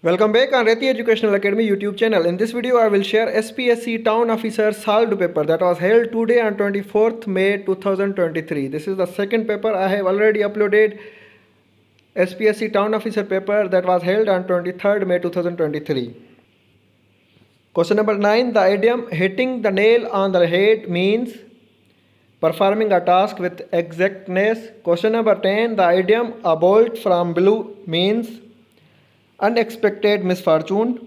Welcome back on Reti Educational Academy YouTube channel. In this video, I will share SPSC Town Officer Solved paper that was held today on 24th May 2023. This is the second paper I have already uploaded. SPSC Town Officer paper that was held on 23rd May 2023. Question number 9. The idiom hitting the nail on the head means performing a task with exactness. Question number 10. The idiom a bolt from blue means unexpected misfortune.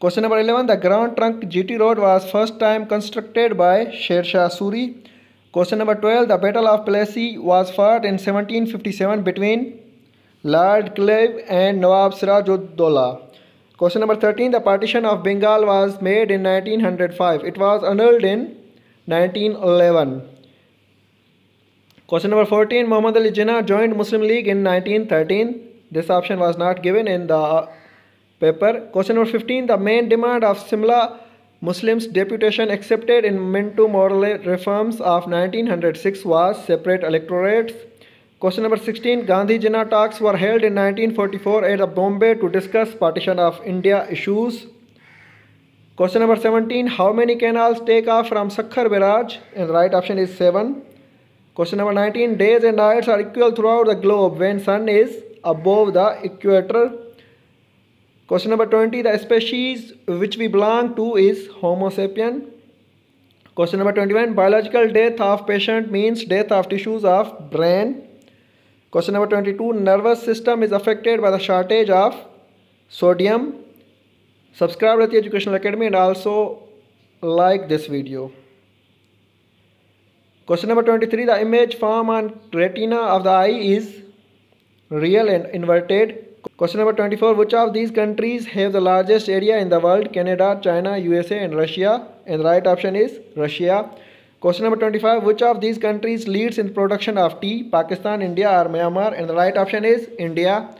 Question number 11. The Grand Trunk GT Road was first time constructed by Sher Shah Suri. Question number 12. The Battle of Plassey was fought in 1757 between Lord Clive and Nawab Sirajuddola. Question number 13. The partition of Bengal was made in 1905. It was annulled in 1911. Question number 14. Muhammad Ali Jinnah joined Muslim League in 1913. This option was not given in the uh, paper. Question number 15. The main demand of Simla Muslims deputation accepted in Minto Morley reforms of 1906 was separate electorates. Question number 16. Gandhi Jinnah talks were held in 1944 at Bombay to discuss partition of India issues. Question number 17. How many canals take off from Sukkur Barrage? And the right option is 7. Question number 19. Days and nights are equal throughout the globe when sun is above the equator question number twenty the species which we belong to is homo sapien question number twenty one biological death of patient means death of tissues of brain question number twenty two nervous system is affected by the shortage of sodium subscribe रहती है educational academy and also like this video question number twenty three the image form on retina of the eye is real and inverted. Question number 24. Which of these countries have the largest area in the world? Canada, China, USA and Russia. And the right option is Russia. Question number 25. Which of these countries leads in production of tea? Pakistan, India or Myanmar? And the right option is India.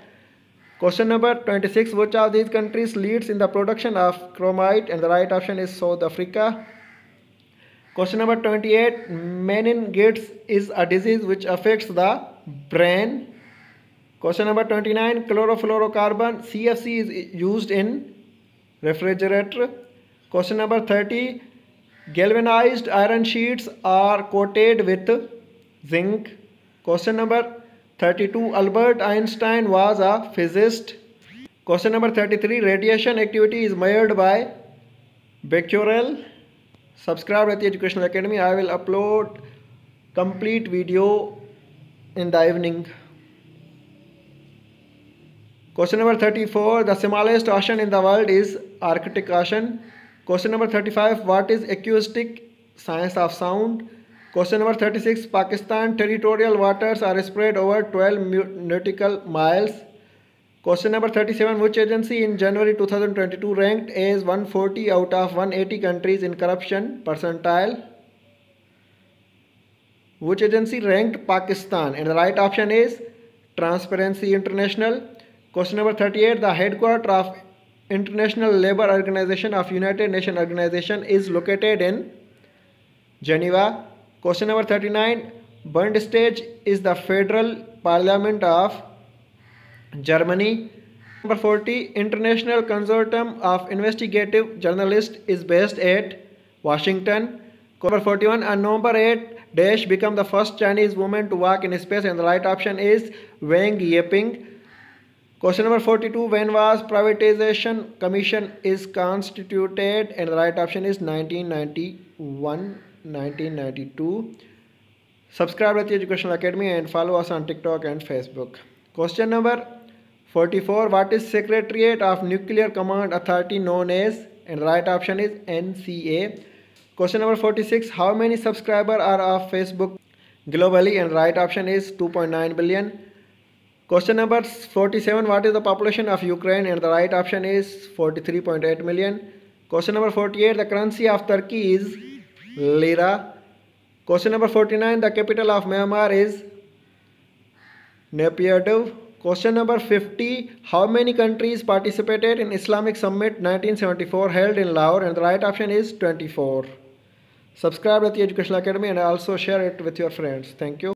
Question number 26. Which of these countries leads in the production of chromite? And the right option is South Africa. Question number 28. Meningitis is a disease which affects the brain. Question number twenty nine chlorofluorocarbon C F C is use in refrigerator question number thirty galvanize iron sheets are coated with zinc question number thirty two Albert Einstein was a physicist question number thirty three radiation activity is measured by becquerel subscribe रहती है educational academy I will upload complete video in the evening Question number 34. The smallest ocean in the world is Arctic Ocean. Question number 35. What is acoustic science of sound? Question number 36. Pakistan territorial waters are spread over 12 nautical miles. Question number 37. Which agency in January 2022 ranked as 140 out of 180 countries in corruption percentile? Which agency ranked Pakistan? And the right option is Transparency International. Question number 38. The headquarters of International Labour Organization of United Nations Organization is located in Geneva. Question number 39. Bundestag is the federal parliament of Germany. Number 40. International Consortium of Investigative Journalists is based at Washington. Number 41. And number 8. Dash become the first Chinese woman to walk in space and the right option is Wang Yaping. Question number 42. When was privatization commission is constituted? And the right option is 1991, 1992. Subscribe to the Educational Academy and follow us on TikTok and Facebook. Question number 44. What is Secretariat of Nuclear Command Authority known as? And the right option is NCA. Question number 46. How many subscribers are of Facebook globally? And right option is 2.9 billion. Question number 47. What is the population of Ukraine? And the right option is 43.8 million. Question number 48. The currency of Turkey is lira. Question number 49. The capital of Myanmar is Naypyidaw. Question number 50. How many countries participated in Islamic Summit 1974 held in Lahore? And the right option is 24. Subscribe to the Educational Academy and also share it with your friends. Thank you.